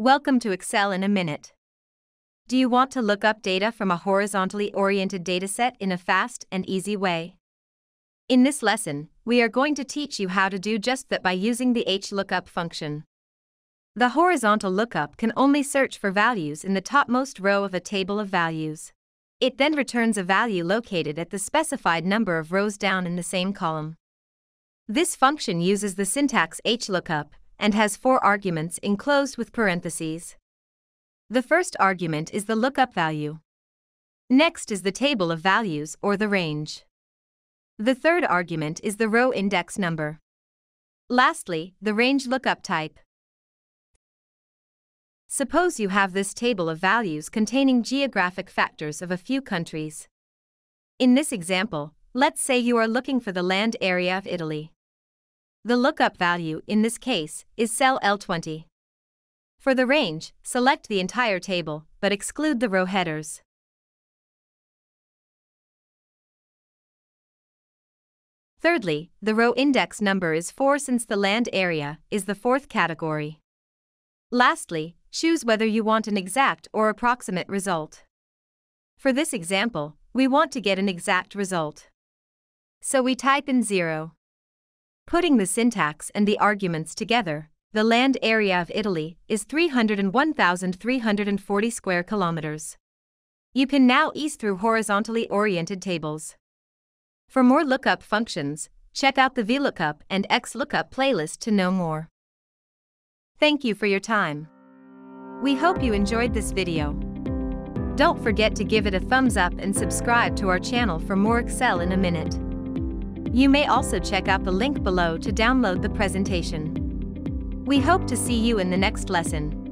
Welcome to Excel in a minute. Do you want to look up data from a horizontally oriented dataset in a fast and easy way? In this lesson, we are going to teach you how to do just that by using the HLOOKUP function. The horizontal lookup can only search for values in the topmost row of a table of values. It then returns a value located at the specified number of rows down in the same column. This function uses the syntax HLOOKUP and has four arguments enclosed with parentheses. The first argument is the lookup value. Next is the table of values or the range. The third argument is the row index number. Lastly, the range lookup type. Suppose you have this table of values containing geographic factors of a few countries. In this example, let's say you are looking for the land area of Italy. The lookup value in this case is cell L20. For the range, select the entire table, but exclude the row headers. Thirdly, the row index number is 4 since the land area is the fourth category. Lastly, choose whether you want an exact or approximate result. For this example, we want to get an exact result. So we type in 0. Putting the syntax and the arguments together, the land area of Italy is 301,340 square kilometers. You can now ease through horizontally oriented tables. For more lookup functions, check out the VLOOKUP and XLOOKUP playlist to know more. Thank you for your time. We hope you enjoyed this video. Don't forget to give it a thumbs up and subscribe to our channel for more Excel in a minute. You may also check out the link below to download the presentation. We hope to see you in the next lesson.